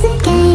it's a game.